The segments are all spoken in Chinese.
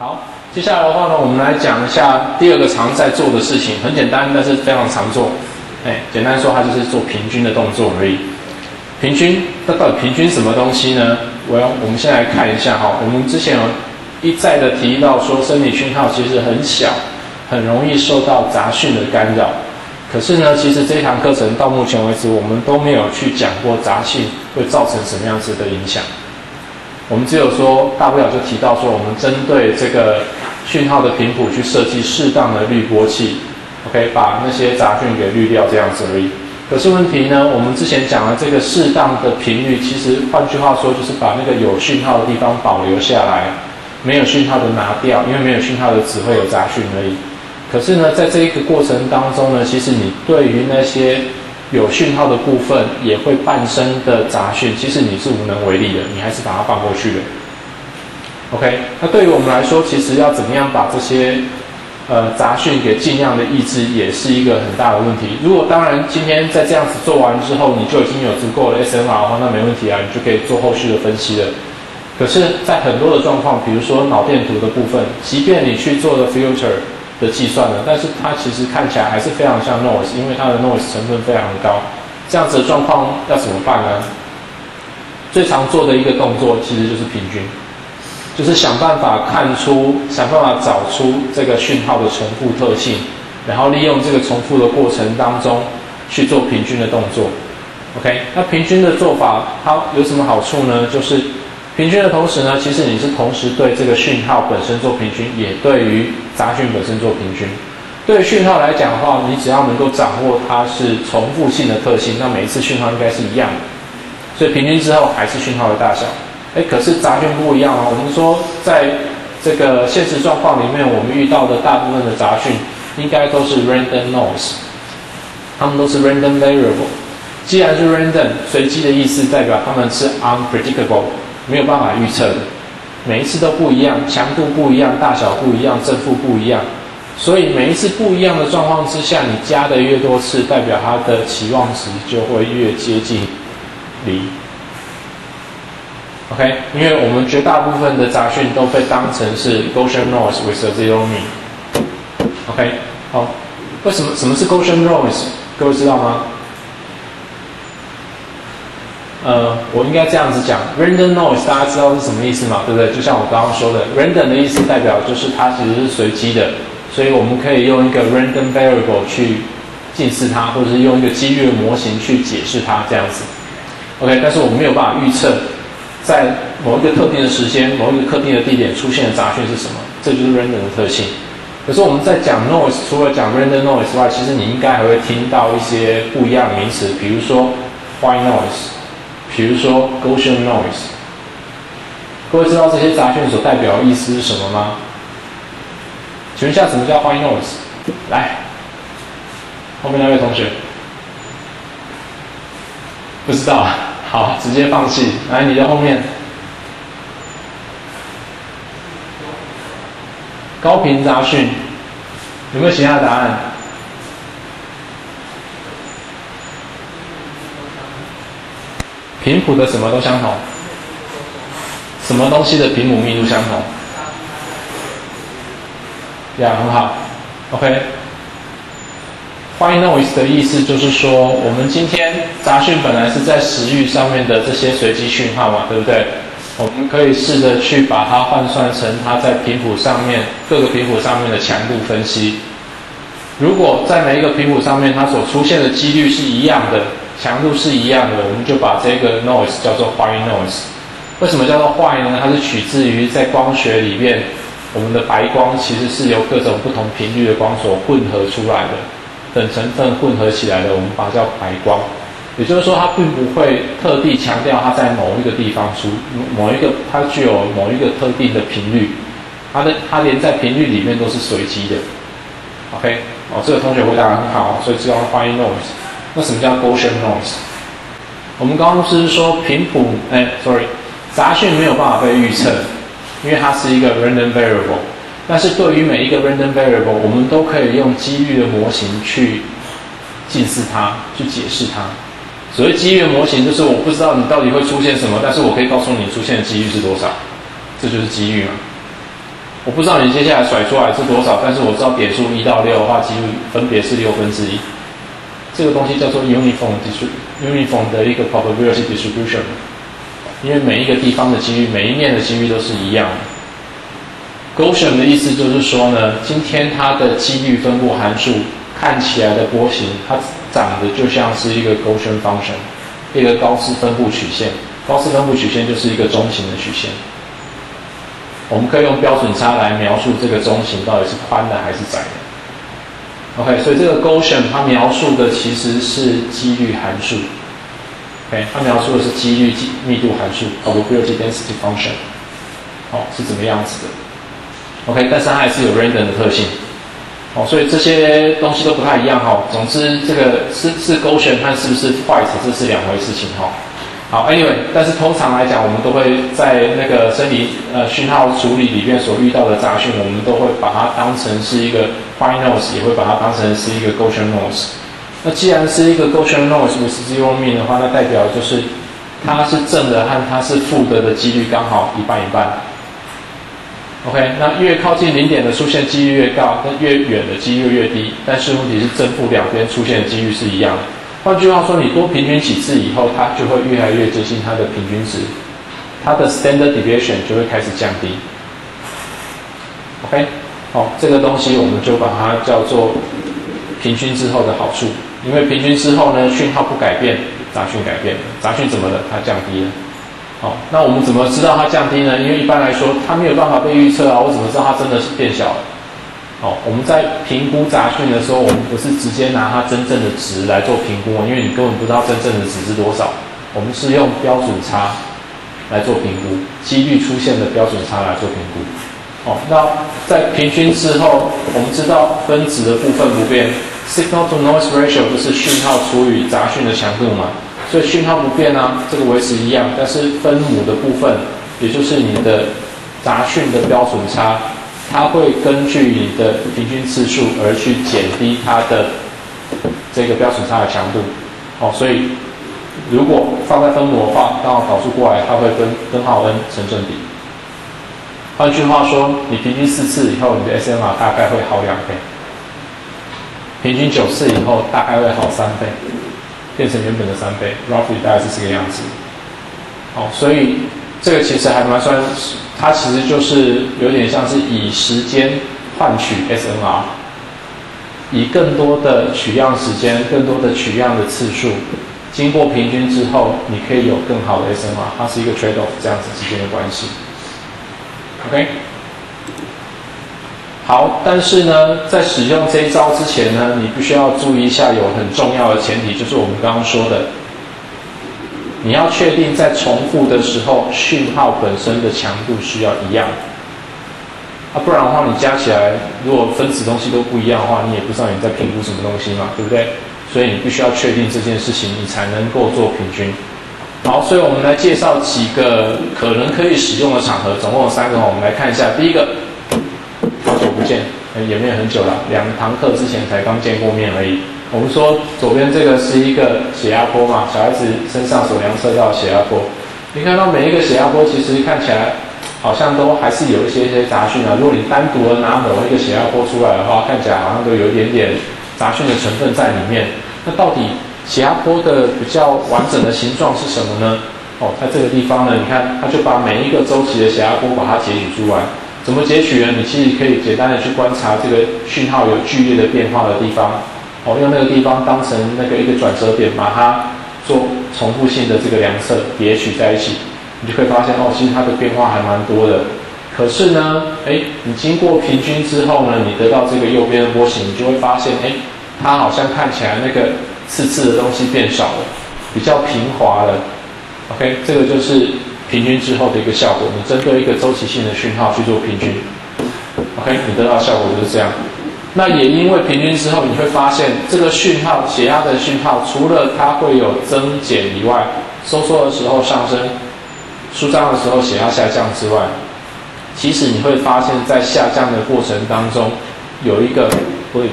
好，接下来的话呢，我们来讲一下第二个常在做的事情，很简单，但是非常常做。哎，简单说，它就是做平均的动作而已。平均，那到底平均什么东西呢？我要，我们先来看一下哈。我们之前有一再的提到说，生理讯号其实很小，很容易受到杂讯的干扰。可是呢，其实这堂课程到目前为止，我们都没有去讲过杂讯会造成什么样子的影响。我们只有说，大不了就提到说，我们针对这个讯号的频谱去设计适当的滤波器，OK，把那些杂讯给滤掉这样子而已。可是问题呢，我们之前讲的这个适当的频率，其实换句话说，就是把那个有讯号的地方保留下来，没有讯号的拿掉，因为没有讯号的只会有杂讯而已。可是呢，在这一个过程当中呢，其实你对于那些有讯号的部分也会伴生的杂讯，其实你是无能为力的，你还是把它放过去了。OK，那对于我们来说，其实要怎么样把这些呃杂讯给尽量的抑制，也是一个很大的问题。如果当然今天在这样子做完之后，你就已经有足够的 SMR 的话，那没问题啊，你就可以做后续的分析了。可是，在很多的状况，比如说脑电图的部分，即便你去做了 filter。的计算呢？但是它其实看起来还是非常像 noise，因为它的 noise 成分非常高。这样子的状况要怎么办呢？最常做的一个动作其实就是平均，就是想办法看出、想办法找出这个讯号的重复特性，然后利用这个重复的过程当中去做平均的动作。OK，那平均的做法它有什么好处呢？就是平均的同时呢，其实你是同时对这个讯号本身做平均，也对于杂讯本身做平均。对讯号来讲的话，你只要能够掌握它是重复性的特性，那每一次讯号应该是一样的。所以平均之后还是讯号的大小。哎，可是杂讯不一样哦。我们说在这个现实状况里面，我们遇到的大部分的杂讯应该都是 random noise，它们都是 random variable。既然是 random 随机的意思，代表它们是 unpredictable。没有办法预测的，每一次都不一样，强度不一样，大小不一样，正负不一样，所以每一次不一样的状况之下，你加的越多次，代表它的期望值就会越接近零。OK，因为我们绝大部分的杂讯都被当成是 Gaussian noise with a zero mean。OK，好，为什么什么是 Gaussian noise？各位知道吗？呃，我应该这样子讲，random noise 大家知道是什么意思吗？对不对？就像我刚刚说的，random 的意思代表就是它其实是随机的，所以我们可以用一个 random variable 去近似它，或者是用一个几率的模型去解释它这样子。OK，但是我们没有办法预测在某一个特定的时间、某一个特定的地点出现的杂讯是什么，这就是 random 的特性。可是我们在讲 noise，除了讲 random noise 之外，其实你应该还会听到一些不一样的名词，比如说 white noise。比如说 Gaussian noise，各位知道这些杂讯所代表的意思是什么吗？请问一下，什么叫 white noise？来，后面那位同学，不知道，好，直接放弃。来，你的后面，高频杂讯，有没有其他答案？频谱的什么都相同，什么东西的频谱密度相同？这样，很好，OK。White noise 的意思就是说，我们今天杂讯本来是在时域上面的这些随机讯号嘛，对不对？我们可以试着去把它换算成它在频谱上面各个频谱上面的强度分析。如果在每一个频谱上面它所出现的几率是一样的。强度是一样的，我们就把这个 noise 叫做 white noise。为什么叫做坏呢？它是取自于在光学里面，我们的白光其实是由各种不同频率的光所混合出来的，等成分混合起来的，我们把它叫白光。也就是说，它并不会特地强调它在某一个地方出某一个，它具有某一个特定的频率，它的它连在频率里面都是随机的。OK，哦，这个同学回答很好，所以这道 white noise。那什么叫 Gaussian noise？我们刚刚是说频谱，哎，sorry，杂讯没有办法被预测，因为它是一个 random variable。但是对于每一个 random variable，我们都可以用几率的模型去近似它，去解释它。所谓几率模型，就是我不知道你到底会出现什么，但是我可以告诉你出现的几率是多少，这就是几率嘛。我不知道你接下来甩出来是多少，但是我知道点数一到六的话，几率分别是六分之一。这个东西叫做 uniform distribution 的一个 probability distribution，因为每一个地方的几率，每一面的几率都是一样的。Gaussian 的意思就是说呢，今天它的几率分布函数看起来的波形，它长得就像是一个 Gaussian function，一个高斯分布曲线。高斯分布曲线就是一个中型的曲线。我们可以用标准差来描述这个中型到底是宽的还是窄的。OK，所以这个 Gaussian 它描述的其实是几率函数。OK，它描述的是几率密度函数 （probability density function）。好，是怎么样子的？OK，但是它还是有 random 的特性，哦，所以这些东西都不太一样哈。总之，这个是是勾选和是不是 white，这是两回事情哈。好，Anyway，但是通常来讲，我们都会在那个生理呃讯号处理里面所遇到的杂讯，我们都会把它当成是一个 white noise，也会把它当成是一个 Gaussian noise。那既然是一个 Gaussian noise with zero mean 的话，那代表就是它是正的和它是负的的几率刚好一半一半。OK，那越靠近零点的出现几率越高，那越远的几率越低。但是问题是正负两边出现的几率是一样的。换句话说，你多平均几次以后，它就会越来越接近它的平均值，它的 standard deviation 就会开始降低。OK，好，这个东西我们就把它叫做平均之后的好处，因为平均之后呢，讯号不改变，杂讯改变，杂讯怎么了？它降低了。好，那我们怎么知道它降低呢？因为一般来说，它没有办法被预测啊。我怎么知道它真的是变小了？好，我们在评估杂讯的时候，我们不是直接拿它真正的值来做评估，因为你根本不知道真正的值是多少。我们是用标准差来做评估，几率出现的标准差来做评估。好，那在平均之后，我们知道分子的部分不变，signal to noise ratio 就是讯号除以杂讯的强度嘛。所以讯号不变啊，这个维持一样，但是分母的部分，也就是你的杂讯的标准差，它会根据你的平均次数而去减低它的这个标准差的强度。哦，所以如果放在分母的话，刚好导数过来，它会跟根号 n 成正比。换句话说，你平均四次以后，你的 SMR 大概会好两倍；平均九次以后，大概会好三倍。变成原本的三倍，roughly 大概是这个样子。好，所以这个其实还蛮算，它其实就是有点像是以时间换取 SNR，以更多的取样时间、更多的取样的次数，经过平均之后，你可以有更好的 SNR，它是一个 trade off 这样子之间的关系。OK。好，但是呢，在使用这一招之前呢，你必须要注意一下，有很重要的前提，就是我们刚刚说的，你要确定在重复的时候，讯号本身的强度需要一样，啊，不然的话，你加起来，如果分子东西都不一样的话，你也不知道你在评估什么东西嘛，对不对？所以你必须要确定这件事情，你才能够做平均。好，所以我们来介绍几个可能可以使用的场合，总共有三个，我们来看一下，第一个。好久不见，也没有很久了，两堂课之前才刚见过面而已。我们说左边这个是一个血压波嘛，小孩子身上所量测到血压波。你看到每一个血压波，其实看起来好像都还是有一些一些杂讯啊。如果你单独的拿某一个血压波出来的话，看起来好像都有一点点杂讯的成分在里面。那到底血压波的比较完整的形状是什么呢？哦，在这个地方呢，你看，他就把每一个周期的血压波把它截取出来。怎么截取呢？你其实可以简单的去观察这个讯号有剧烈的变化的地方，哦，用那个地方当成那个一个转折点，把它做重复性的这个量测叠取在一起，你就会发现哦，其实它的变化还蛮多的。可是呢，哎，你经过平均之后呢，你得到这个右边的波形，你就会发现，哎，它好像看起来那个刺刺的东西变少了，比较平滑了。OK，这个就是。平均之后的一个效果，你针对一个周期性的讯号去做平均，OK，你得到效果就是这样。那也因为平均之后，你会发现这个讯号血压的讯号，除了它会有增减以外，收缩的时候上升，舒张的时候血压下降之外，其实你会发现在下降的过程当中，有一个会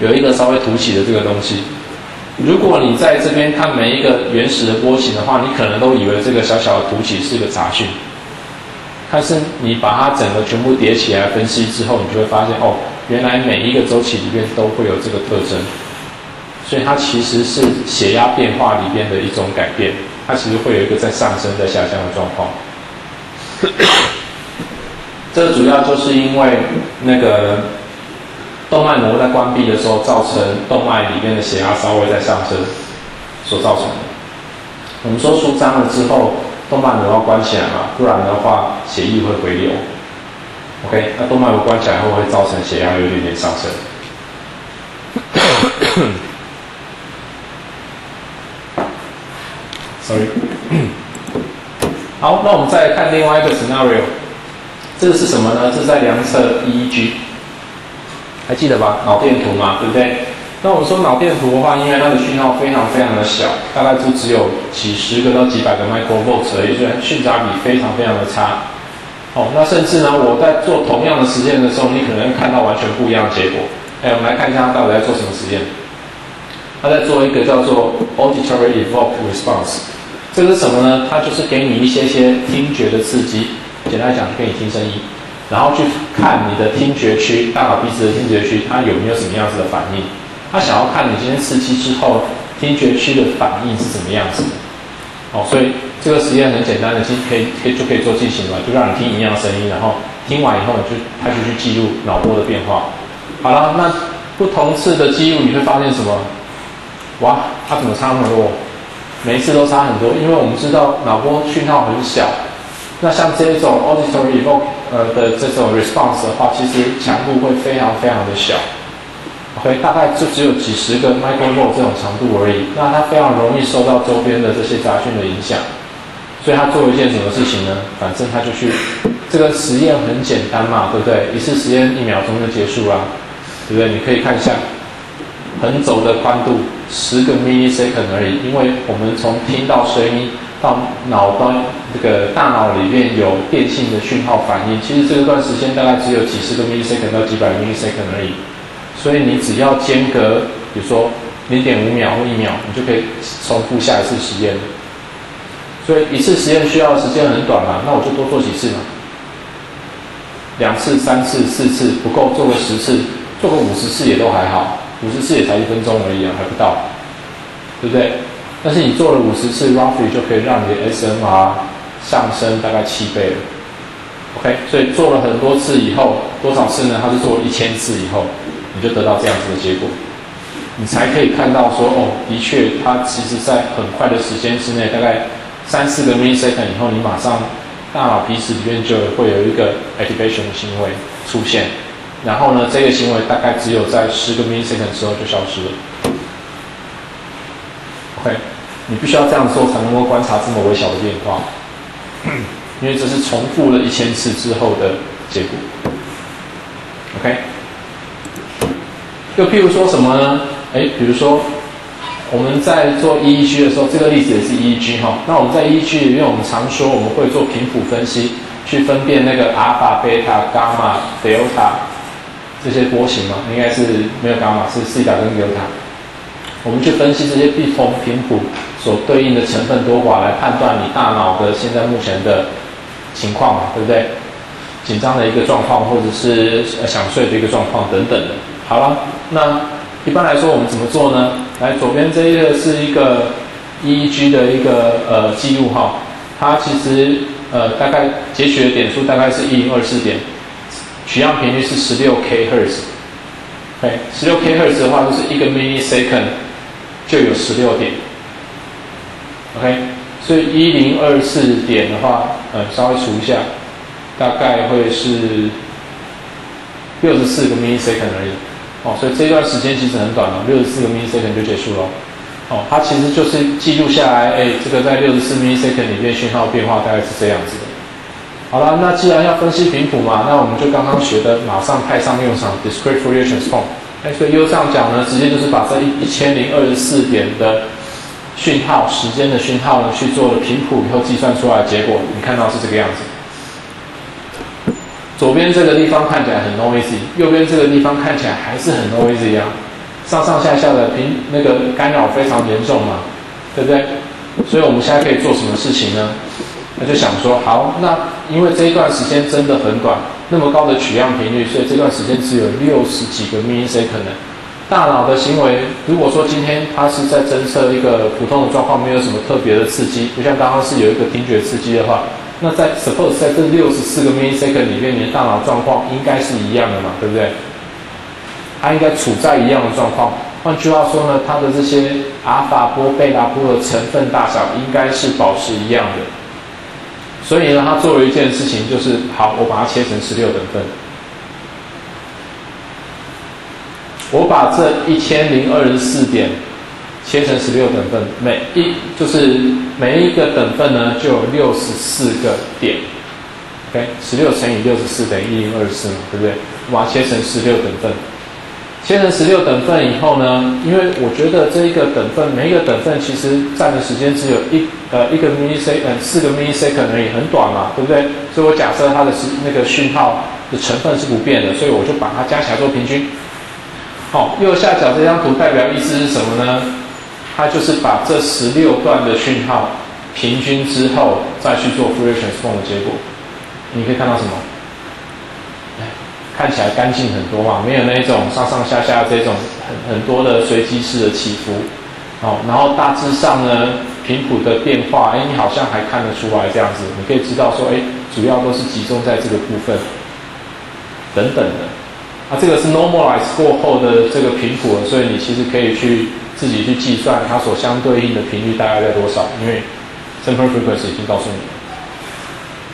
有一个稍微凸起的这个东西。如果你在这边看每一个原始的波形的话，你可能都以为这个小小的凸起是个杂讯，但是你把它整个全部叠起来分析之后，你就会发现哦，原来每一个周期里面都会有这个特征，所以它其实是血压变化里边的一种改变，它其实会有一个在上升、在下降的状况。这主要就是因为那个动脉膜在关闭的时候，造成动脉里面的血压稍微在上升所造成的。我们说舒张了之后，动脉膜要关起来嘛，不然的话血液会回流。OK，那动脉膜关起来后会造成血压有一点点上升。Sorry。好，那我们再来看另外一个 scenario。这个是什么呢？这是在量测 EEG，还记得吧？脑电图嘛，对不对？那我们说脑电图的话，因为它的讯号非常非常的小，大概就只有几十个到几百个 microvolts 而已，所以讯杂比非常非常的差。哦，那甚至呢，我在做同样的实验的时候，你可能看到完全不一样的结果。哎，我们来看一下他到底在做什么实验。他在做一个叫做 auditory evoke response，这是什么呢？它就是给你一些些听觉的刺激。简单讲，给你听声音，然后去看你的听觉区，大脑皮质的听觉区，它有没有什么样子的反应？他想要看你今天刺激之后，听觉区的反应是怎么样子的。哦，所以这个实验很简单的，其实可以可以就可以做进行了，就让你听一样声音，然后听完以后，就他就去记录脑波的变化。好了，那不同次的记录你会发现什么？哇，它怎么差那么多？每一次都差很多，因为我们知道脑波讯号很小。那像这种 auditory evoke 呃的这种 response 的话，其实强度会非常非常的小，OK，大概就只有几十个 microvolt 这种长度而已。那它非常容易受到周边的这些杂讯的影响，所以他做了一件什么事情呢？反正他就去，这个实验很简单嘛，对不对？一次实验一秒钟就结束了，对不对？你可以看一下，横轴的宽度十个 millisecond 而已，因为我们从听到声音。到脑端这个大脑里面有电信的讯号反应，其实这段时间大概只有几十个 millisecond 到几百 millisecond 而已，所以你只要间隔，比如说零点五秒或一秒，你就可以重复下一次实验。所以一次实验需要的时间很短嘛，那我就多做几次嘛，两次、三次、四次不够，做个十次，做个五十次也都还好，五十次也才一分钟而已啊，还不到，对不对？但是你做了五十次 roughly 就可以让你的 SMR 上升大概七倍了，OK，所以做了很多次以后，多少次呢？他是做了一千次以后，你就得到这样子的结果，你才可以看到说，哦，的确，它其实在很快的时间之内，大概三四个 millisecond 以后，你马上大脑皮质里面就会有一个 activation 的行为出现，然后呢，这个行为大概只有在十个 millisecond 之后就消失了，OK。你必须要这样做才能够观察这么微小的变化，因为这是重复了一千次之后的结果。OK，就譬如说什么呢？哎，比如说我们在做 EEG 的时候，这个例子也是 EEG 哈。那我们在 EEG 里面，我们常说我们会做频谱分析，去分辨那个阿尔法、贝塔、伽马、德尔塔这些波形嘛，应该是没有伽马，是西塔跟德尔塔。我们去分析这些不同频谱所对应的成分多寡，来判断你大脑的现在目前的情况嘛，对不对？紧张的一个状况，或者是想睡的一个状况等等的。好了，那一般来说我们怎么做呢？来，左边这一个是一个 EEG 的一个呃记录哈，它其实呃大概截取的点数大概是一零二四点，取样频率是十六 k 赫兹。对，十六 k 赫兹的话就是一个 millisecond。就有十六点，OK，所以一零二四点的话，呃，稍微除一下，大概会是六十四个 millisecond 而已，哦，所以这段时间其实很短了，六十四个 millisecond 就结束了，哦，它其实就是记录下来，哎，这个在六十四 millisecond 里面讯号变化大概是这样子的。好了，那既然要分析频谱嘛，那我们就刚刚学的，马上派上用场，discrete Fourier transform。哎，所以右上角呢，直接就是把这一一千零二十四点的讯号时间的讯号呢，去做了频谱以后计算出来的结果，你看到是这个样子。左边这个地方看起来很 noisy，右边这个地方看起来还是很 noisy 一样，上上下下的频那个干扰非常严重嘛，对不对？所以我们现在可以做什么事情呢？那就想说，好，那因为这一段时间真的很短，那么高的取样频率，所以这段时间只有六十几个 millisecond。大脑的行为，如果说今天它是在侦测一个普通的状况，没有什么特别的刺激，不像刚刚是有一个听觉刺激的话，那在 suppose 在这六十四个 millisecond 里面，你的大脑状况应该是一样的嘛，对不对？它应该处在一样的状况。换句话说呢，它的这些阿尔法波、贝塔波的成分大小应该是保持一样的。所以呢，它做了一件事情，就是好，我把它切成十六等份。我把这一千零二十四点切成十六等份，每一就是每一个等份呢就有六十四个点，OK，十六乘以六十四等于一零二四嘛，对不对？我把它切成十六等份，切成十六等份以后呢，因为我觉得这一个等份每一个等份其实占的时间只有一呃一个 millisecond，四个 millisecond 而已，很短嘛，对不对？所以我假设它的是那个讯号的成分是不变的，所以我就把它加起来做平均。好，右下角这张图代表意思是什么呢？它就是把这十六段的讯号平均之后，再去做 Fourier transform 的结果。你可以看到什么？看起来干净很多嘛，没有那一种上上下下这种很很多的随机式的起伏。好，然后大致上呢，频谱的变化，哎，你好像还看得出来这样子。你可以知道说，哎，主要都是集中在这个部分，等等的。啊，这个是 normalize 过后的这个频谱，所以你其实可以去自己去计算它所相对应的频率大概在多少，因为 sample frequency 已经告诉你了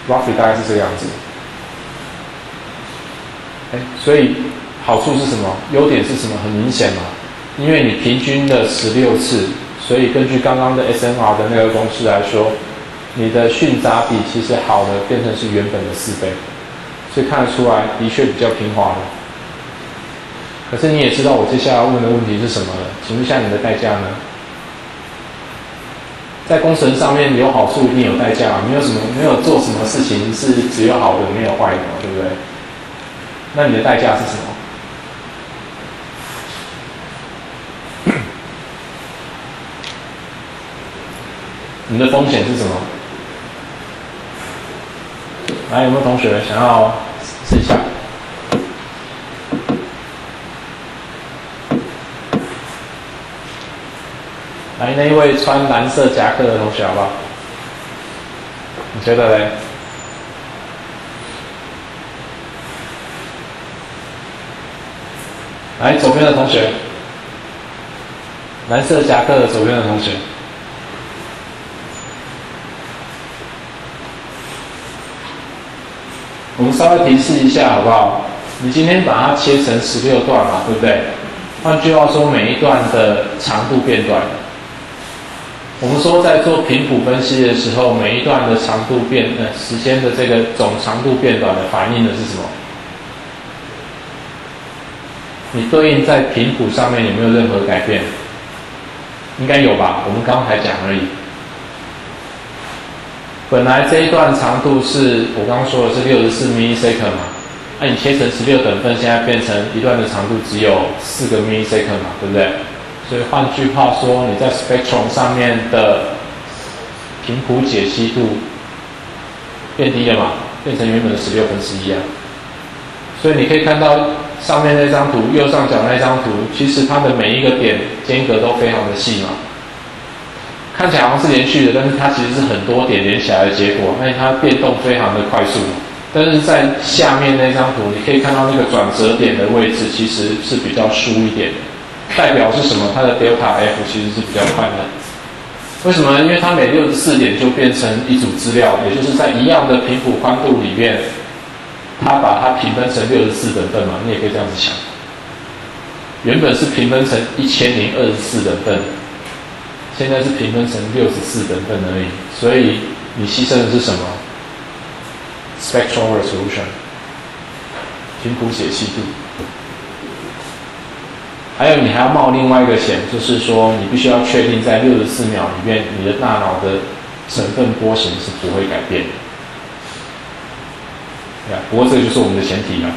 ，roughly 大概是这个样子。哎，所以好处是什么？优点是什么？很明显嘛，因为你平均的十六次，所以根据刚刚的 SNR 的那个公式来说，你的讯杂比其实好的变成是原本的四倍，所以看得出来的确比较平滑的。可是你也知道我接下来问的问题是什么了？请问一下你的代价呢？在工程上面有好处一定有代价，没有什么没有做什么事情是只有好的没有坏的，对不对？那你的代价是什么？你的风险是什么？来，有没有同学想要试一下？来，那一位穿蓝色夹克的同学，好不好？你觉得嘞？来，左边的同学，蓝色夹克的左边的同学，我们稍微提示一下，好不好？你今天把它切成十六段嘛，对不对？换句话说，每一段的长度变短。我们说，在做频谱分析的时候，每一段的长度变，呃，时间的这个总长度变短的反映的是什么？你对应在频谱上面有没有任何改变？应该有吧？我们刚才讲而已。本来这一段长度是我刚刚说的是六十四 millisecond 嘛，那你切成十六等份，现在变成一段的长度只有四个 millisecond 嘛，对不对？所以换句话说，你在 spectrum 上面的频谱解析度变低了嘛？变成原本的十六分之一啊。所以你可以看到上面那张图，右上角那张图，其实它的每一个点间隔都非常的细嘛。看起来好像是连续的，但是它其实是很多点连起来的结果，而且它变动非常的快速。但是在下面那张图，你可以看到那个转折点的位置其实是比较疏一点的。代表是什么？它的 delta f 其实是比较快的。为什么？因为它每六十四点就变成一组资料，也就是在一样的频谱宽度里面，它把它平分成六十四等份嘛。你也可以这样子想。原本是平分成一千零二十四等份，现在是平分成六十四等份而已。所以你牺牲的是什么？spectral resolution，频谱解析度。还有，你还要冒另外一个险，就是说，你必须要确定在六十四秒里面，你的大脑的成分波形是不会改变的。对不过这个就是我们的前提了，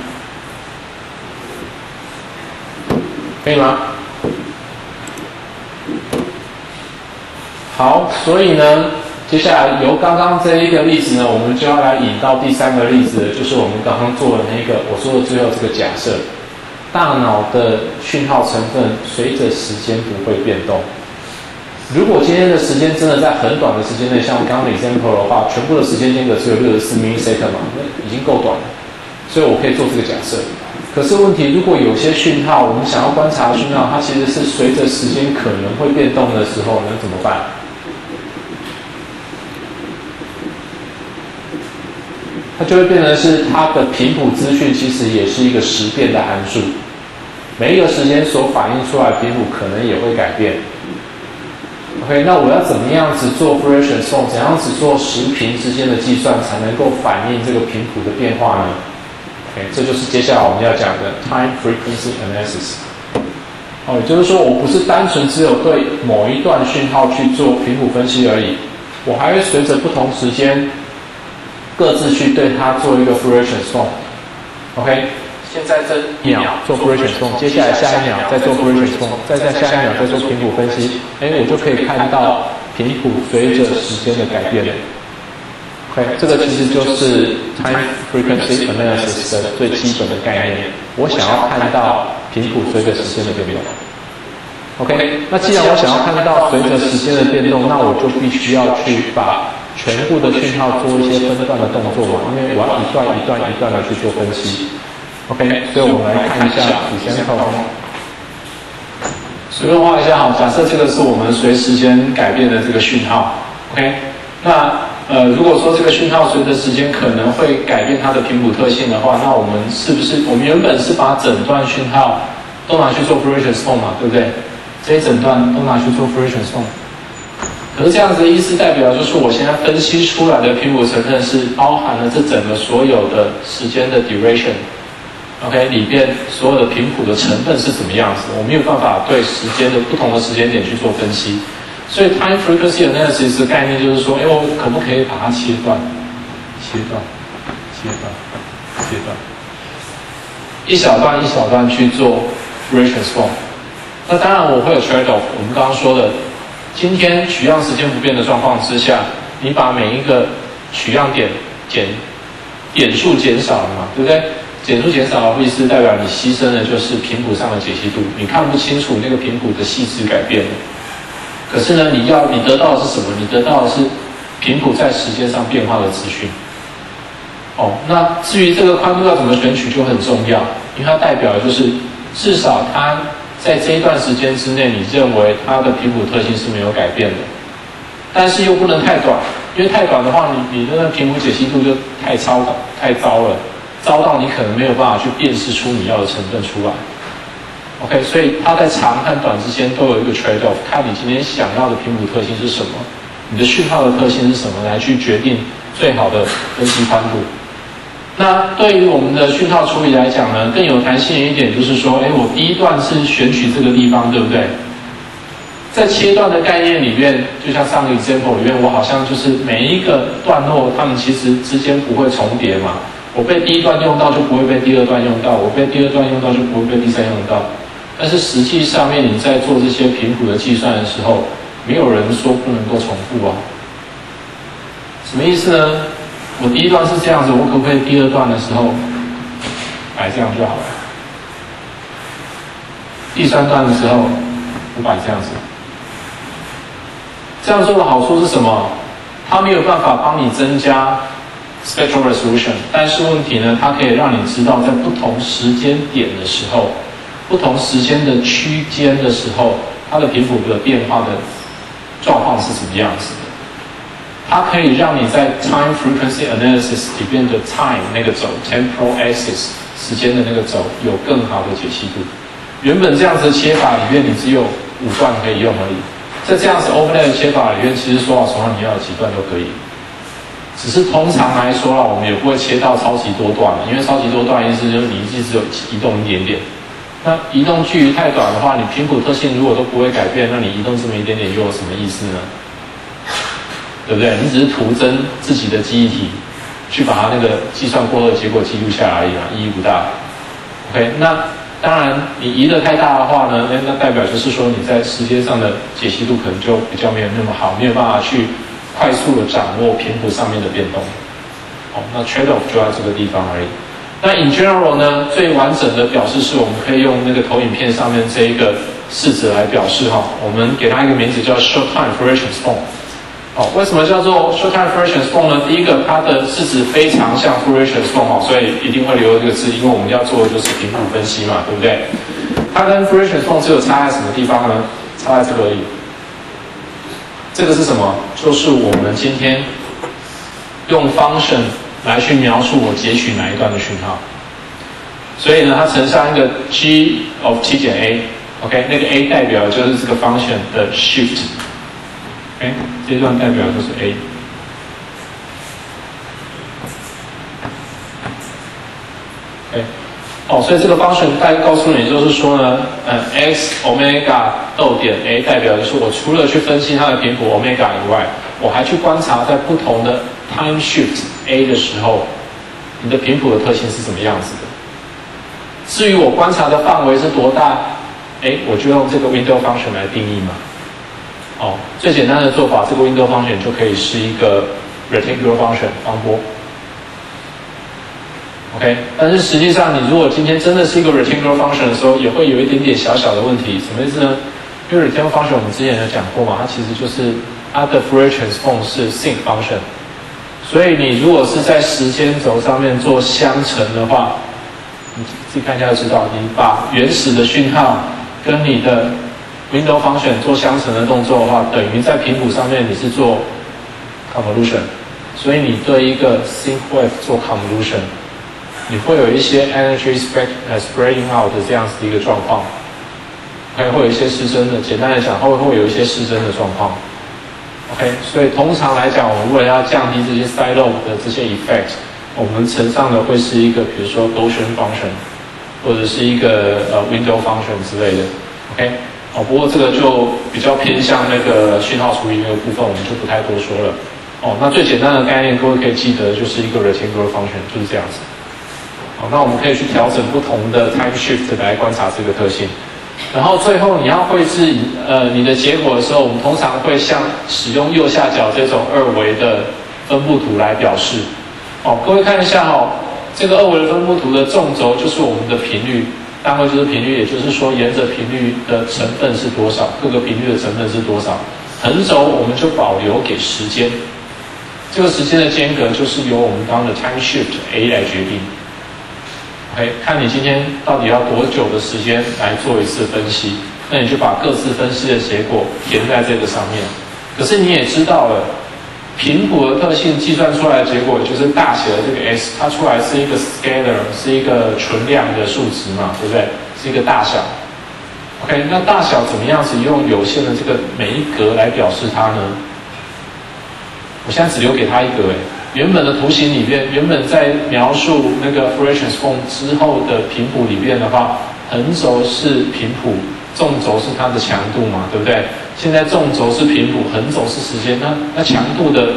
可以吗？好，所以呢，接下来由刚刚这一个例子呢，我们就要来引到第三个例子，就是我们刚刚做的那个我说的最后这个假设：大脑的讯号成分随着时间不会变动。如果今天的时间真的在很短的时间内，像我刚刚的 example 的话，全部的时间间隔只有六十四 millisecond 嘛，那已经够短了，所以我可以做这个假设。可是问题，如果有些讯号，我们想要观察讯号，它其实是随着时间可能会变动的时候，能怎么办？它就会变成是它的频谱资讯，其实也是一个时变的函数。每一个时间所反映出来的频谱可能也会改变。OK，那我要怎么样子做 Fourier 送？怎样子做时频之间的计算，才能够反映这个频谱的变化呢？OK，这就是接下来我们要讲的 Time Frequency Analysis。哦，也就是说，我不是单纯只有对某一段讯号去做频谱分析而已，我还会随着不同时间。各自去对它做一个 Fourier transform，OK，现在这一秒做 Fourier transform，接下来下一秒再做 Fourier transform，再在下一秒再做频谱分析，哎，我就可以看到频谱随着时间的改变。OK，这个其实就是 time frequency analysis 的最基本的概念。我想要看到频谱随着时间的变动。OK，那既然我想要看到随着时间的变动，那我就必须要去把全部的讯号做一些分段的动作嘛，因为我要一段一段一段的去做分析。OK，所以我们来看一下主先套。随便画一下哈，假设这个是我们随时间改变的这个讯号。OK，那呃，如果说这个讯号随着时间可能会改变它的频谱特性的话，那我们是不是我们原本是把整段讯号都拿去做 Fourier transform 嘛，对不对？这一整段都拿去做 Fourier transform。可是这样子的意思代表，就是我现在分析出来的频谱成分是包含了这整个所有的时间的 duration OK，里边所有的频谱的成分是怎么样子？我没有办法对时间的不同的时间点去做分析，所以 time frequency analysis 的概念就是说，哎，我可不可以把它切断、切断、切断、切断，一小段一小段去做 retransform 那当然我会有 trade off，我们刚刚说的。今天取样时间不变的状况之下，你把每一个取样点减点数减少了嘛，对不对？减数减少的意思代表你牺牲的就是频谱上的解析度，你看不清楚那个频谱的细致改变。可是呢，你要你得到的是什么？你得到的是频谱在时间上变化的资讯。哦，那至于这个宽度要怎么选取就很重要，因为它代表的就是至少它。在这一段时间之内，你认为它的频谱特性是没有改变的，但是又不能太短，因为太短的话，你你的频谱解析度就太糟太糟了，糟到你可能没有办法去辨识出你要的成分出来。OK，所以它在长和短之间都有一个 trade off，看你今天想要的频谱特性是什么，你的讯号的特性是什么，来去决定最好的分析宽度。那对于我们的讯号处理来讲呢，更有弹性一点，就是说，哎，我第一段是选取这个地方，对不对？在切断的概念里面，就像上个 example 里面，我好像就是每一个段落，它们其实之间不会重叠嘛。我被第一段用到，就不会被第二段用到；我被第二段用到，就不会被第三用到。但是实际上面，你在做这些频谱的计算的时候，没有人说不能够重复啊。什么意思呢？我第一段是这样子，我可不可以第二段的时候摆这样就好了？第三段的时候我摆这样子，这样做的好处是什么？它没有办法帮你增加 spectral resolution，但是问题呢，它可以让你知道在不同时间点的时候，不同时间的区间的时候，它的频谱的变化的状况是什么样子的。它可以让你在 time frequency analysis 里边的 time 那个轴 temporal axis 时间的那个轴有更好的解析度。原本这样子的切法里面，你只有五段可以用而已。在这样子 overlay 的切法里面，其实说老实话，你要几段都可以。只是通常来说啦，我们也不会切到超级多段因为超级多段意思就是你一直只有移动一点点。那移动距离太短的话，你频谱特性如果都不会改变，那你移动这么一点点又有什么意思呢？对不对？你只是徒增自己的记忆体，去把它那个计算过后的结果记录下来而已啊，意义不大。OK，那当然你移的太大的话呢，那那代表就是说你在时间上的解析度可能就比较没有那么好，没有办法去快速的掌握频谱上面的变动。哦，那 trade off 就在这个地方而已。那 in general 呢，最完整的表示是我们可以用那个投影片上面这一个式子来表示哈。我们给它一个名字叫 short time fraction form。哦，为什么叫做 short time fraction s p o n e 呢？第一个，它的式子非常像 fraction form 哦，所以一定会留这个字，因为我们要做的就是频谱分析嘛，对不对？它跟 fraction form 只有差在什么地方呢？差在这个而已。这个是什么？就是我们今天用 function 来去描述我截取哪一段的讯号。所以呢，它乘上一个 g of t 减 a，OK，那个 a 代表就是这个 function 的 shift。哎，这段代表就是 a。哎，哦，所以这个方程概告诉你，就是说呢，嗯，x omega 逗点 a 代表的是我除了去分析它的频谱 omega 以外，我还去观察在不同的 time shift a 的时候，你的频谱的特性是什么样子的。至于我观察的范围是多大，哎，我就用这个 window function 来定义嘛。哦，最简单的做法，这个 window function 就可以是一个 rectangular function 方波。OK，但是实际上，你如果今天真的是一个 rectangular function 的时候，也会有一点点小小的问题。什么意思呢？因为 rectangular function 我们之前有讲过嘛，它其实就是它的 Fourier transform 是 sinc function，所以你如果是在时间轴上面做相乘的话，你自己看一下就知道，你把原始的讯号跟你的 window function 做相乘的动作的话，等于在频谱上面你是做 convolution，所以你对一个 sinc wave 做 convolution，你会有一些 energy spread spreading out 这样子的一个状况，还会有一些失真的，简单来讲，会会有一些失真的状况。OK，所以通常来讲，我们为了要降低这些 silo 的这些 effect，我们乘上的会是一个，比如说 Gaussian function，或者是一个呃 window function 之类的。OK。哦，不过这个就比较偏向那个讯号处理那个部分，我们就不太多说了。哦，那最简单的概念，各位可以记得，就是一个 rectangular function，就是这样子。那我们可以去调整不同的 time shift 来观察这个特性。然后最后你要绘制呃你的结果的时候，我们通常会像使用右下角这种二维的分布图来表示。哦，各位看一下哦，这个二维的分布图的纵轴就是我们的频率。单位就是频率，也就是说，沿着频率的成分是多少，各个频率的成分是多少。横轴我们就保留给时间，这个时间的间隔就是由我们刚刚的 time shift a 来决定。哎看你今天到底要多久的时间来做一次分析，那你就把各自分析的结果填在这个上面。可是你也知道了。频谱的特性计算出来的结果就是大写的这个 s，它出来是一个 scalar，是一个纯量的数值嘛，对不对？是一个大小。OK，那大小怎么样子用有限的这个每一格来表示它呢？我现在只留给它一格诶。原本的图形里面，原本在描述那个 fraction form 之后的频谱里面的话，横轴是频谱，纵轴是它的强度嘛，对不对？现在纵轴是频谱，横轴是时间，那那强度的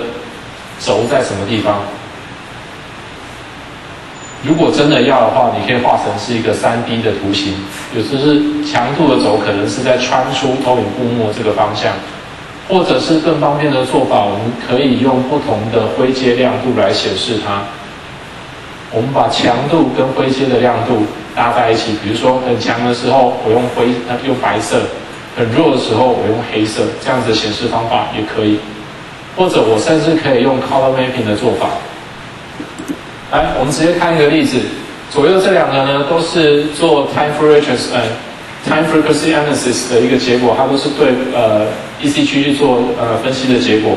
轴在什么地方？如果真的要的话，你可以画成是一个三 D 的图形，也就是强度的轴可能是在穿出投影布幕这个方向，或者是更方便的做法，我们可以用不同的灰阶亮度来显示它。我们把强度跟灰阶的亮度搭在一起，比如说很强的时候，我用灰，用白色。很弱的时候，我用黑色这样子显示方法也可以，或者我甚至可以用 color mapping 的做法。来，我们直接看一个例子，左右这两个呢都是做 time frequency 呃 time frequency analysis 的一个结果，它都是对呃 EC 区去做呃分析的结果。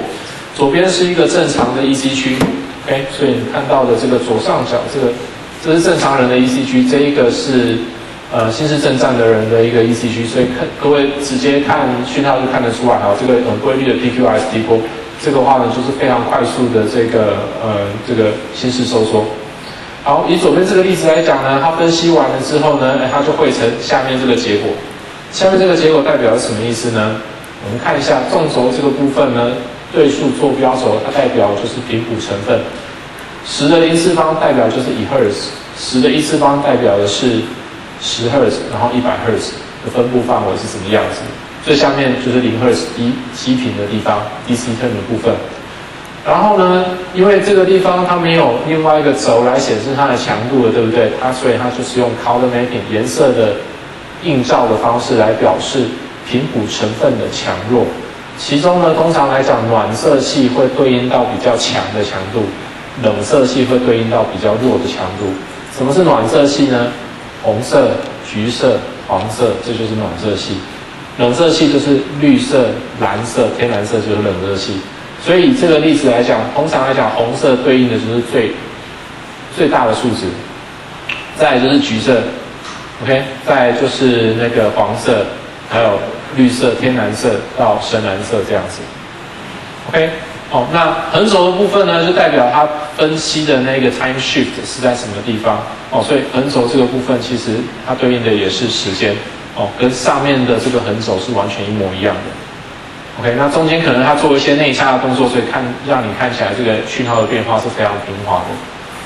左边是一个正常的 EC 区，OK，所以你看到的这个左上角这个这是正常人的 EC 区，这一个是。呃，心室震颤的人的一个 EC 区，所以看各位直接看讯号就看得出来哈，这个很规律的 PQST 波，这个话呢就是非常快速的这个呃这个心室收缩。好，以左边这个例子来讲呢，它分析完了之后呢，哎它就会成下面这个结果。下面这个结果代表什么意思呢？我们看一下纵轴这个部分呢，对数坐标轴，它代表就是频谱成分。十的零次方代表就是以赫兹，十的一次方代表的是。十赫兹，然后一百赫兹的分布范围是什么样子？最下面就是零赫兹低基频的地方，DC turn 的部分。然后呢，因为这个地方它没有另外一个轴来显示它的强度了，对不对？它所以它就是用 color mapping 颜色的映照的方式来表示频谱成分的强弱。其中呢，通常来讲，暖色系会对应到比较强的强度，冷色系会对应到比较弱的强度。什么是暖色系呢？红色、橘色、黄色，这就是暖色系。冷色系就是绿色、蓝色、天蓝色，就是冷热系。所以这个例子来讲，通常来讲，红色对应的就是最最大的数值，再就是橘色，OK，再就是那个黄色，还有绿色、天蓝色到深蓝色这样子，OK，哦，那横轴的部分呢，就代表它分析的那个 time shift 是在什么地方，哦，所以横轴这个部分其实它对应的也是时间，哦，跟上面的这个横轴是完全一模一样的。OK，那中间可能它做一些内插的动作，所以看让你看起来这个讯号的变化是非常平滑的。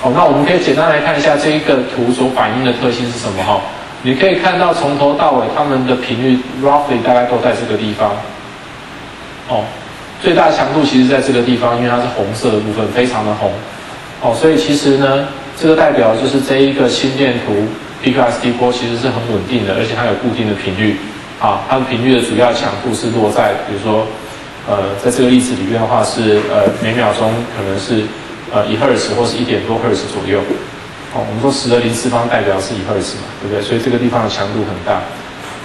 哦，那我们可以简单来看一下这一个图所反映的特性是什么哈？你可以看到从头到尾它们的频率 roughly 大概都在这个地方。哦，最大强度其实在这个地方，因为它是红色的部分非常的红。哦，所以其实呢，这个代表就是这一个心电图 PQST 波其实是很稳定的，而且它有固定的频率。啊，它的频率的主要强度是落在，比如说，呃，在这个例子里面的话是，呃，每秒钟可能是，呃，一赫兹或是一点多赫兹左右。哦，我们说十的零次方代表是一赫兹嘛，对不对？所以这个地方的强度很大。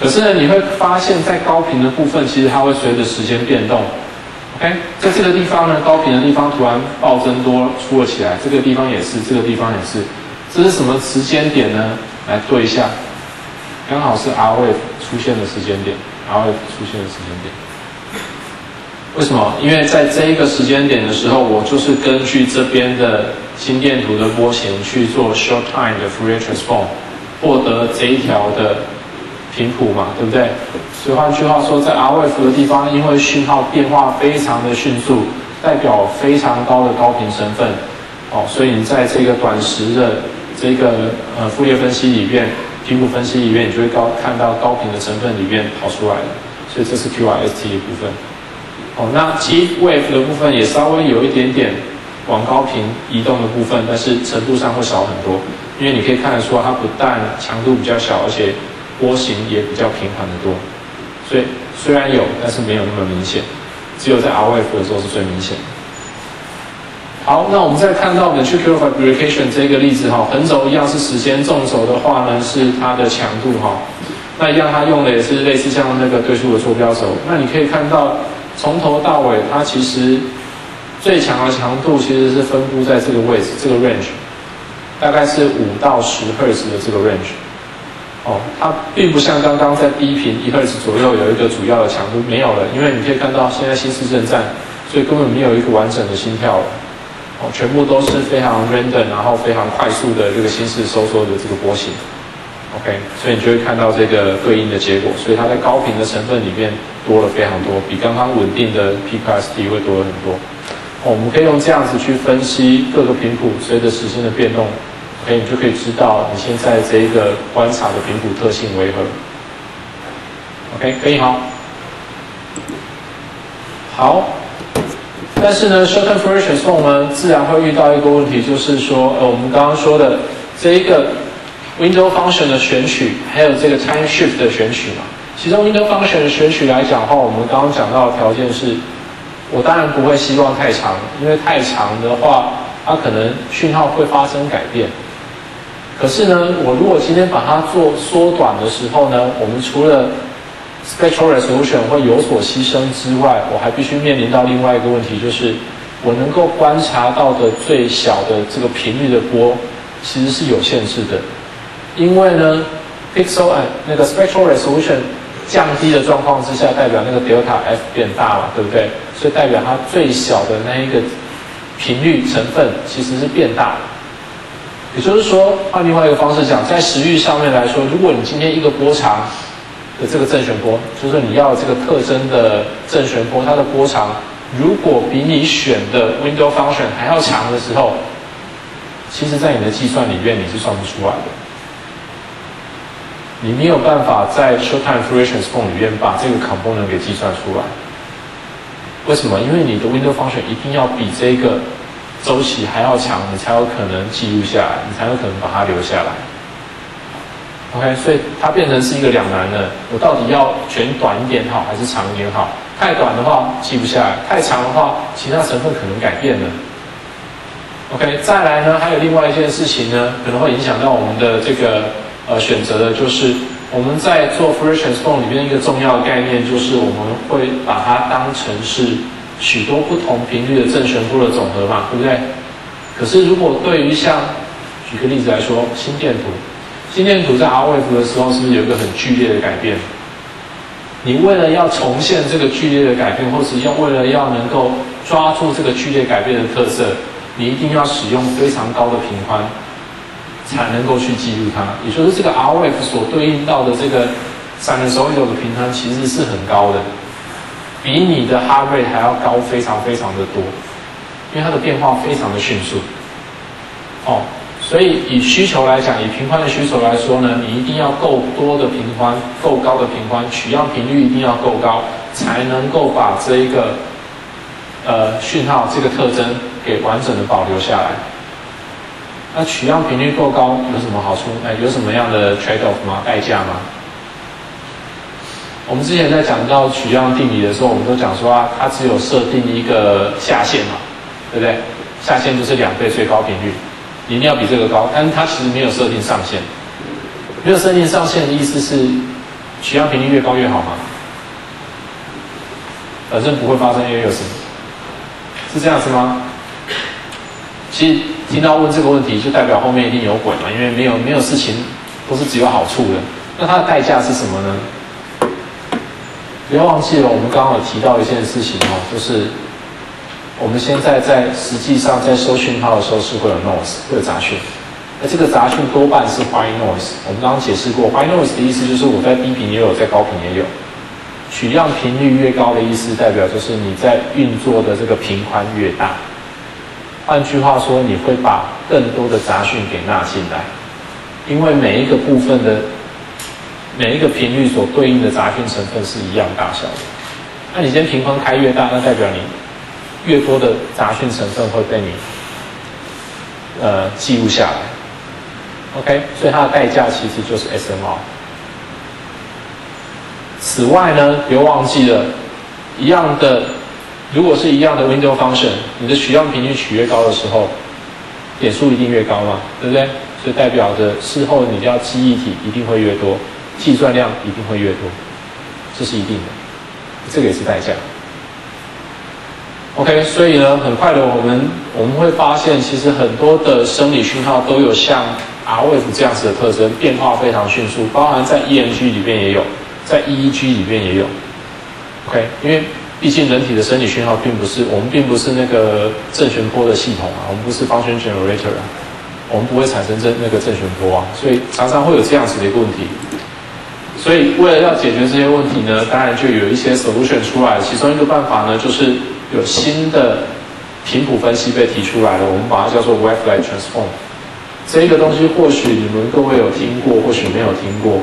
可是呢，你会发现在高频的部分，其实它会随着时间变动。OK，在这个地方呢，高频的地方突然暴增多出了起来，这个地方也是，这个地方也是。这是什么时间点呢？来对一下。刚好是 R wave 出现的时间点，R wave 出现的时间点。为什么？因为在这一个时间点的时候，我就是根据这边的心电图的波形去做 short time 的 Fourier transform，获得这一条的频谱嘛，对不对？所以换句话说，在 R wave 的地方，因为讯号变化非常的迅速，代表非常高的高频成分，哦，所以你在这个短时的这个呃傅列分析里面。频谱分析里面，你就会高看到高频的成分里面跑出来，所以这是 QRST 的部分。哦，那 G wave 的部分也稍微有一点点往高频移动的部分，但是程度上会少很多，因为你可以看得出它不但强度比较小，而且波形也比较平缓的多。所以虽然有，但是没有那么明显，只有在 R wave 的时候是最明显的。好，那我们再看到 ventricular fibrillation 这个例子哈，横轴一样是时间，纵轴的话呢是它的强度哈。那一样它用的也是类似像那个对数的坐标轴。那你可以看到从头到尾，它其实最强的强度其实是分布在这个位置，这个 range，大概是五到十赫兹的这个 range。哦，它并不像刚刚在低频一赫兹左右有一个主要的强度没有了，因为你可以看到现在心室正战，所以根本没有一个完整的心跳了。哦，全部都是非常 random，然后非常快速的这个心室收缩的这个波形，OK，所以你就会看到这个对应的结果，所以它在高频的成分里面多了非常多，比刚刚稳定的 P plus T 会多了很多。哦，我们可以用这样子去分析各个频谱随着时间的变动，OK，你就可以知道你现在这一个观察的频谱特性为何。OK，可以吗？好。但是呢，short-term Fourier transform 呢，自然会遇到一个问题，就是说，呃，我们刚刚说的这一个 window function 的选取，还有这个 time shift 的选取嘛。其中 window function 的选取来讲的话，我们刚刚讲到的条件是，我当然不会希望太长，因为太长的话，它可能讯号会发生改变。可是呢，我如果今天把它做缩短的时候呢，我们除了 spectral resolution 会有所牺牲之外，我还必须面临到另外一个问题，就是我能够观察到的最小的这个频率的波，其实是有限制的。因为呢，pixel 哎那个 spectral resolution 降低的状况之下，代表那个 delta f 变大了，对不对？所以代表它最小的那一个频率成分其实是变大。也就是说，换另外一个方式讲，在时域上面来说，如果你今天一个波长，的这个正弦波，就是你要这个特征的正弦波，它的波长如果比你选的 window function 还要长的时候，其实在你的计算里面你是算不出来的。你没有办法在 short time Fourier transform 里面把这个 component 给计算出来。为什么？因为你的 window function 一定要比这个周期还要长，你才有可能记录下来，你才有可能把它留下来。OK，所以它变成是一个两难了，我到底要选短一点好，还是长一点好？太短的话记不下来，太长的话其他成分可能改变了。OK，再来呢，还有另外一件事情呢，可能会影响到我们的这个呃选择的，就是我们在做 free transform 里面一个重要的概念，就是我们会把它当成是许多不同频率的正弦波的总和嘛，对不对？可是如果对于像举个例子来说，心电图。心电图在 R wave 的时候，是不是有一个很剧烈的改变？你为了要重现这个剧烈的改变，或是要为了要能够抓住这个剧烈改变的特色，你一定要使用非常高的频宽，才能够去记录它。也就是这个 R wave 所对应到的这个 sinusoidal 的频宽，其实是很高的，比你的 heart rate 还要高非常非常的多，因为它的变化非常的迅速。哦。所以以需求来讲，以频宽的需求来说呢，你一定要够多的频宽，够高的频宽，取样频率一定要够高，才能够把这一个呃讯号这个特征给完整的保留下来。那取样频率够高有什么好处？哎，有什么样的 trade off 吗？代价吗？我们之前在讲到取样定理的时候，我们都讲说啊，它只有设定一个下限嘛，对不对？下限就是两倍最高频率。一定要比这个高，但是它其实没有设定上限。没有设定上限的意思是，取样频率越高越好吗？反正不会发生 A 有什么？是这样子吗？其实听到问这个问题，就代表后面一定有鬼嘛，因为没有没有事情都是只有好处的。那它的代价是什么呢？不要忘记了，我们刚刚提到一件事情哦，就是。我们现在在实际上在收讯号的时候是会有 noise，会有杂讯。那这个杂讯多半是 white noise。我们刚刚解释过，white noise 的意思就是我在低频也有，在高频也有。取样频率越高的意思，代表就是你在运作的这个频宽越大。换句话说，你会把更多的杂讯给纳进来，因为每一个部分的每一个频率所对应的杂讯成分是一样大小的。那你今天频宽开越大，那代表你。越多的杂讯成分会被你呃记录下来，OK，所以它的代价其实就是 SMR。此外呢，别忘记了，一样的，如果是一样的 window function，你的取样频率取越高的时候，点数一定越高嘛，对不对？所以代表着事后你要记忆体一定会越多，计算量一定会越多，这是一定的，这个也是代价。OK，所以呢，很快的，我们我们会发现，其实很多的生理讯号都有像 R wave 这样子的特征，变化非常迅速，包含在 EMG 里边也有，在 EEG 里边也有。OK，因为毕竟人体的生理讯号并不是我们并不是那个正弦波的系统啊，我们不是 function generator 啊，我们不会产生正那个正弦波啊，所以常常会有这样子的一个问题。所以为了要解决这些问题呢，当然就有一些 solution 出来，其中一个办法呢，就是。有新的频谱分析被提出来了，我们把它叫做 wavelet transform。这一个东西或许你们各位有听过，或许没有听过。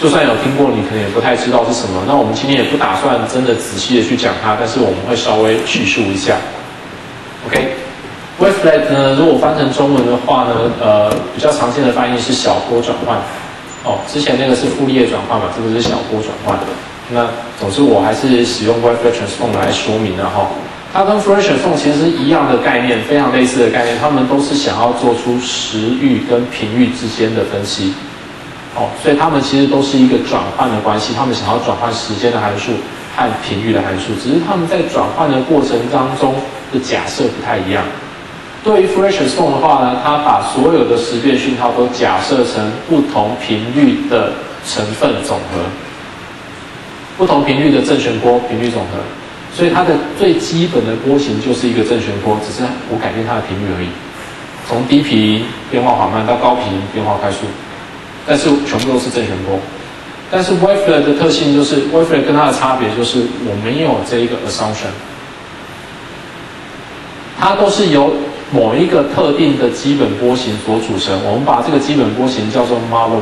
就算有听过，你可能也不太知道是什么。那我们今天也不打算真的仔细的去讲它，但是我们会稍微叙述一下。OK，wave-like 呢，如果翻成中文的话呢，呃，比较常见的翻译是小波转换。哦，之前那个是傅立叶转换嘛，这个是小波转换。那总之，我还是使用 wave-like transform 来说明了哈。它跟 Fourier transform 其实是一样的概念，非常类似的概念。他们都是想要做出时域跟频率之间的分析。哦，所以他们其实都是一个转换的关系。他们想要转换时间的函数和频率的函数，只是他们在转换的过程当中的假设不太一样。对于 Fourier transform 的话呢，它把所有的识别讯号都假设成不同频率的成分总和。不同频率的正弦波频率总和，所以它的最基本的波形就是一个正弦波，只是我改变它的频率而已。从低频变化缓慢到高频变化快速，但是全部都是正弦波。但是 wavelet 的特性就是 wavelet 跟它的差别就是我没有这一个 assumption，它都是由某一个特定的基本波形所组成。我们把这个基本波形叫做 model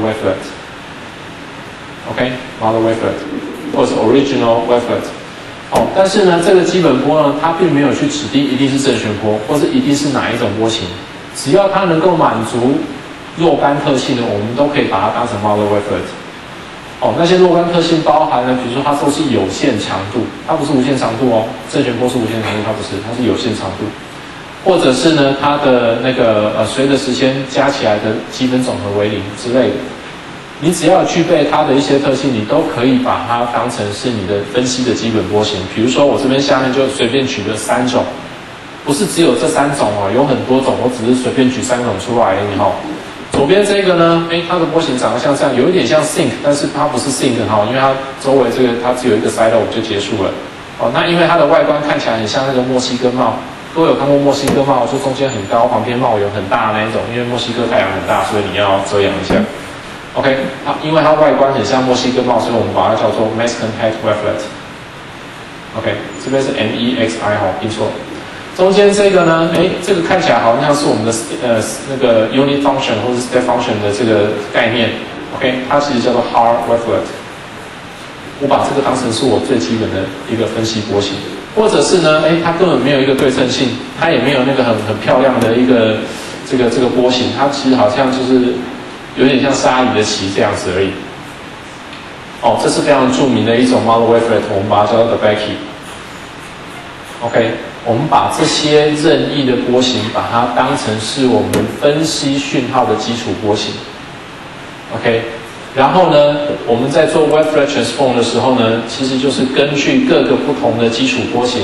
wavelet，OK，model wavelet。或是 original wavelet，哦，但是呢，这个基本波呢，它并没有去指定一定是正弦波，或是一定是哪一种波形，只要它能够满足若干特性的，我们都可以把它当成 model wavelet。哦，那些若干特性包含呢，比如说它都是有限长度，它不是无限长度哦，正弦波是无限长度，它不是，它是有限长度。或者是呢，它的那个呃，随着时间加起来的积分总和为零之类的，你只要具备它的一些特性，你都可以把它当成是你的分析的基本波形。比如说我这边下面就随便举了三种，不是只有这三种哦，有很多种，我只是随便举三种出来而已哈。左边这个呢，哎，它的波形长得像这样，有一点像 sync，但是它不是 sync 哈，因为它周围这个它只有一个 side o 就结束了。哦，那因为它的外观看起来很像那个墨西哥帽。都有看过墨西哥帽？就中间很高，旁边帽有很大那一种。因为墨西哥太阳很大，所以你要遮阳一下。OK，它因为它外观很像墨西哥帽，所以我们把它叫做 Mexican Hat Wavelet。OK，这边是 M E X I 哈，印错。中间这个呢？哎，这个看起来好像是我们的呃那个 Unit Function 或者 Step Function 的这个概念。OK，它其实叫做 Hard Wavelet。我把这个当成是我最基本的一个分析波形。或者是呢？哎，它根本没有一个对称性，它也没有那个很很漂亮的一个这个这个波形，它其实好像就是有点像鲨鱼的鳍这样子而已。哦，这是非常著名的一种 model wavelet，我们把它叫做 the Becky。OK，我们把这些任意的波形，把它当成是我们分析讯号的基础波形。OK。然后呢，我们在做 wavelet transform 的时候呢，其实就是根据各个不同的基础波形。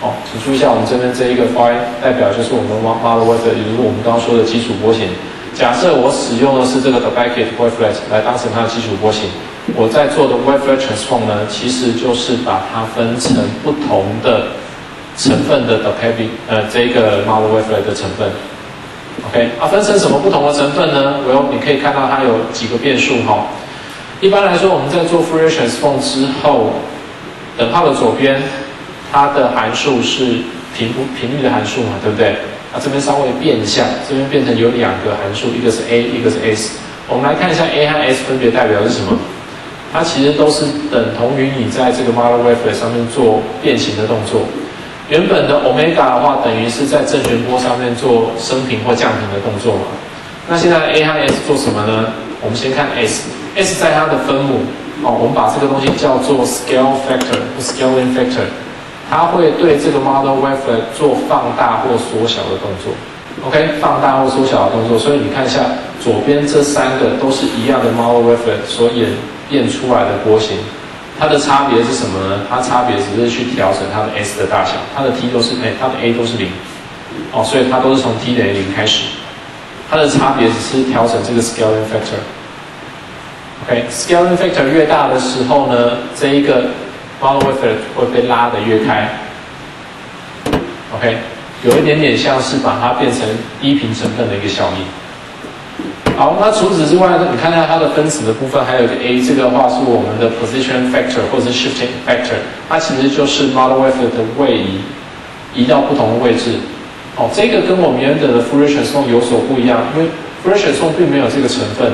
哦，请注意一下，我们这边这一个 phi 代表就是我们 model wavelet，也就是我们刚刚说的基础波形。假设我使用的是这个 the bucket wavelet 来当成它的基础波形，我在做的 wavelet transform 呢，其实就是把它分成不同的成分的 the heavy 呃这个 model wavelet 的成分。OK，啊，分成什么不同的成分呢？我用，你可以看到它有几个变数哈。一般来说，我们在做 Fourier transform 之后，等号的左边，它的函数是频频率的函数嘛，对不对？啊，这边稍微变一下，这边变成有两个函数，一个是 a，一个是 s。我们来看一下 a 和 s 分别代表是什么？它其实都是等同于你在这个 model wave 上面做变形的动作。原本的 omega 的话，等于是在正弦波上面做升频或降频的动作嘛。那现在 A 和 S 做什么呢？我们先看 S，S 在它的分母哦，我们把这个东西叫做 scale factor，scale in factor，它会对这个 model wavelet 做放大或缩小的动作。OK，放大或缩小的动作，所以你看一下左边这三个都是一样的 model wavelet 所演变出来的波形。它的差别是什么呢？它差别只是去调整它的 s 的大小，它的 t 都是哎，它的 a 都是零，哦，所以它都是从 t 等于零开始。它的差别只是调整这个 scaling factor。OK，scaling factor 越大的时候呢，这一个 model wavelet 会被拉得越开。OK，有一点点像是把它变成低频成分的一个效应。好，那除此之外？你看看它的分子的部分，还有一个 a，这个话是我们的 position factor 或者是 shifting factor，它其实就是 model wavelet 的位移，移到不同的位置。哦，这个跟我们原本的 Fourier transform 有所不一样，因为 Fourier transform 并没有这个成分。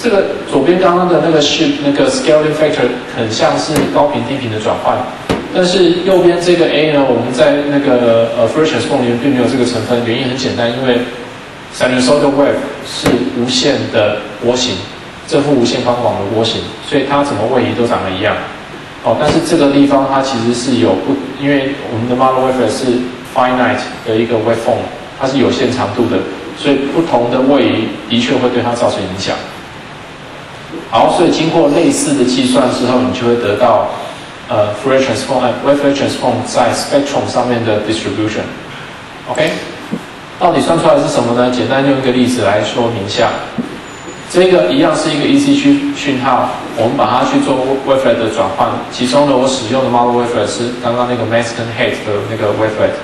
这个左边刚刚的那个 shift 那个 scaling factor 很像是高频低频的转换，但是右边这个 a 呢，我们在那个呃 Fourier transform 里面并没有这个成分，原因很简单，因为 sinusoidal wave 是无限的波形，正负无限方广的波形，所以它怎么位移都长得一样。哦，但是这个地方它其实是有不，因为我们的 model wave 是 finite 的一个 waveform，它是有限长度的，所以不同的位移的确会对它造成影响。好，所以经过类似的计算之后，你就会得到呃 Fourier transform、wave transform 在 spectrum 上面的 distribution。OK。到底算出来是什么呢？简单用一个例子来说明一下。这个一样是一个 EC 区讯号，我们把它去做 wavelet 的转换。其中呢，我使用的 model wavelet 是刚刚那个 Mexican Hat 的那个 wavelet。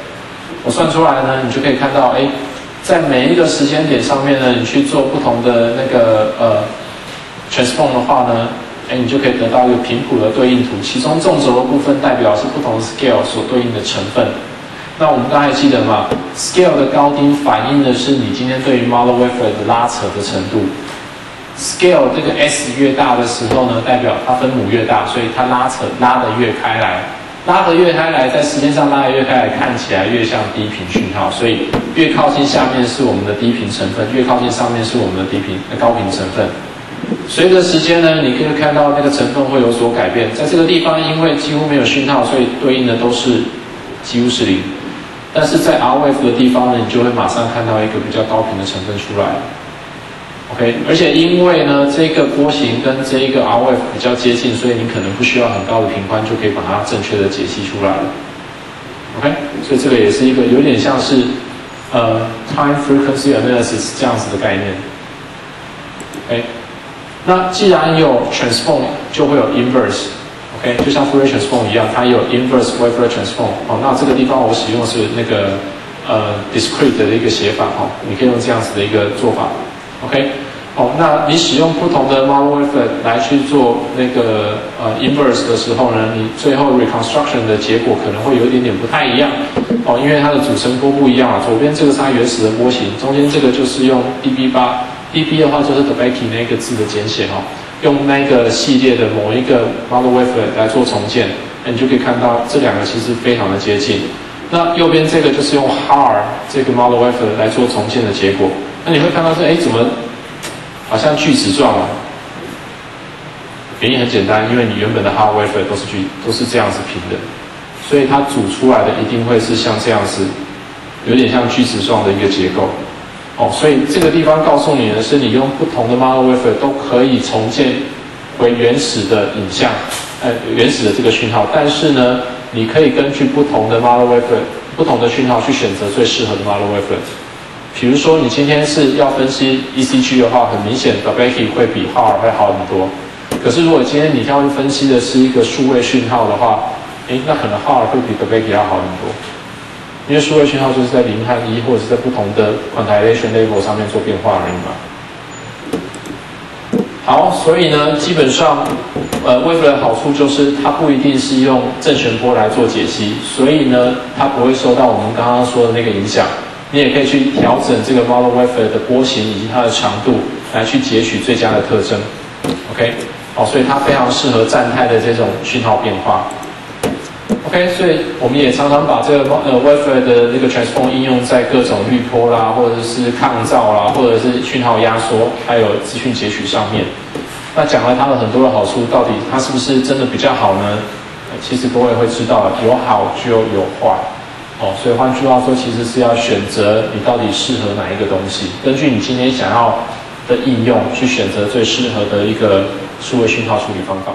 我算出来呢，你就可以看到，哎，在每一个时间点上面呢，你去做不同的那个呃 transform 的话呢，哎，你就可以得到一个频谱的对应图。其中纵轴的部分代表是不同 scale 所对应的成分。那我们刚才记得嘛，scale 的高低反映的是你今天对于 model wave 的拉扯的程度。scale 这个 s 越大的时候呢，代表它分母越大，所以它拉扯拉得越开来。拉得越开来，在时间上拉得越开来，看起来越像低频讯号，所以越靠近下面是我们的低频成分，越靠近上面是我们的低频高频成分。随着时间呢，你可以看到那个成分会有所改变。在这个地方，因为几乎没有讯号，所以对应的都是几乎是零。但是在 RF 的地方呢，你就会马上看到一个比较高频的成分出来。OK，而且因为呢，这个波形跟这一个 RF 比较接近，所以你可能不需要很高的频宽就可以把它正确的解析出来了。OK，所以这个也是一个有点像是呃 time frequency analysis 这样子的概念。OK，那既然有 transform，就会有 inverse。OK，就像 Fourier transform 一样，它有 inverse Fourier transform。哦，那这个地方我使用的是那个呃 discrete 的一个写法。哦，你可以用这样子的一个做法。OK，哦，那你使用不同的 model wavelet 来去做那个呃 inverse 的时候呢，你最后 reconstruction 的结果可能会有一点点不太一样。哦，因为它的组成波不一样啊。左边这个是它原始的波形，中间这个就是用 dB 八，dB 的话就是 d e b a k y 那个字的简写哈。用那个系列的某一个 model wave 来做重建，那你就可以看到这两个其实非常的接近。那右边这个就是用 HAR 这个 model wave 来做重建的结果。那你会看到是，哎，怎么好像锯齿状啊？原因很简单，因为你原本的 HAR wavelet 都是锯，都是这样子平的，所以它组出来的一定会是像这样子，有点像锯齿状的一个结构。哦，所以这个地方告诉你的是，你用不同的 model wave 都可以重建为原始的影像，呃，原始的这个讯号。但是呢，你可以根据不同的 model wave、不同的讯号去选择最适合的 model wave。比如说，你今天是要分析 ECG 的话，很明显 d b a k y 会比 HAR 会好很多。可是如果今天你要分析的是一个数位讯号的话，诶，那可能 HAR 会比 d b a k y 要好很多。因为数位讯号就是在零和一，或者是在不同的 quantization level 上面做变化而已嘛。好，所以呢，基本上，呃，wave 的好处就是它不一定是用正弦波来做解析，所以呢，它不会受到我们刚刚说的那个影响。你也可以去调整这个 model wave 的波形以及它的长度，来去截取最佳的特征。OK，好，所以它非常适合站态的这种讯号变化。OK，所以我们也常常把这个呃 WiFi 的那个 transform 应用在各种滤波啦，或者是抗噪啦，或者是讯号压缩，还有资讯截取上面。那讲了它的很多的好处，到底它是不是真的比较好呢？其实各位会知道，有好就有坏。哦，所以换句话说，其实是要选择你到底适合哪一个东西，根据你今天想要的应用，去选择最适合的一个数位讯号处理方法。